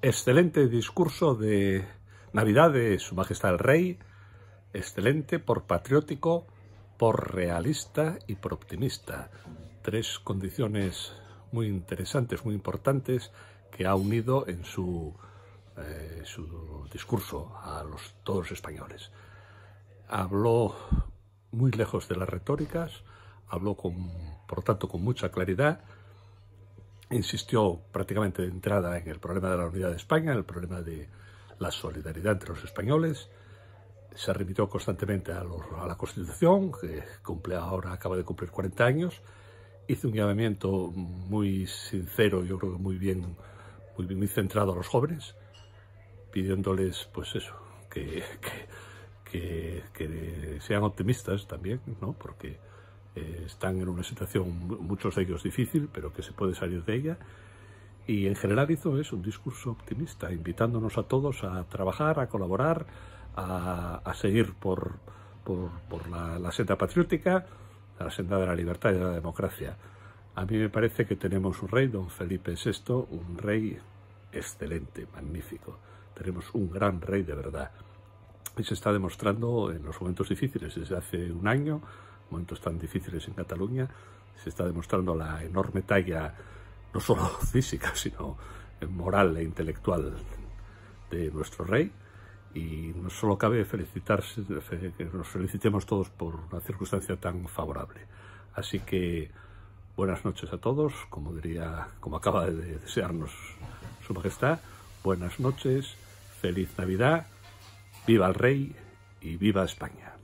Excelente discurso de Navidad de Su Majestad el Rey, excelente por patriótico, por realista y por optimista. Tres condiciones muy interesantes, muy importantes, que ha unido en su, eh, su discurso a los, todos los españoles. Habló muy lejos de las retóricas, habló con, por tanto con mucha claridad, insistió prácticamente de entrada en el problema de la unidad de España, en el problema de la solidaridad entre los españoles, se remitió constantemente a, la Constitución, que cumple ahora acaba de cumplir 40 años, hizo un llamamiento muy sincero, yo creo que muy bien, muy, bien, centrado a los jóvenes, pidiéndoles, pues eso, que, que, que sean optimistas también, ¿no? Porque eh, están en una situación, muchos de ellos difícil, pero que se puede salir de ella. Y en general hizo eso, un discurso optimista, invitándonos a todos a trabajar, a colaborar, a, seguir por, por, la, la, senda patriótica, la senda de la libertad y de la democracia. A mí me parece que tenemos un rey, don Felipe VI, un rey excelente, magnífico. Tenemos un gran rey de verdad. Y se está demostrando en los momentos difíciles desde hace un año, momentos tan difíciles en Cataluña, se está demostrando la enorme talla, no solo física, sino moral e intelectual de nuestro rey. Y no solo cabe felicitarse, que nos felicitemos todos por una circunstancia tan favorable. Así que buenas noches a todos, como diría, como acaba de desearnos Su Majestad. Buenas noches, feliz Navidad, viva el Rey y viva España.